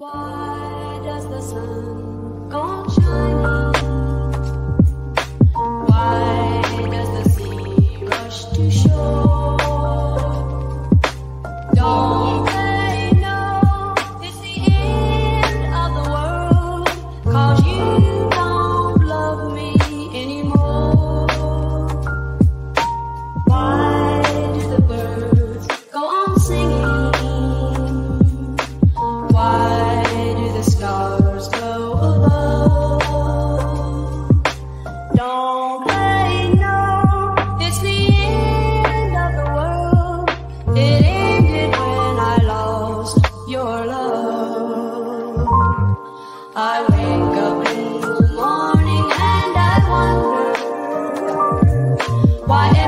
Why does the sun I wake up in the morning and I wonder why.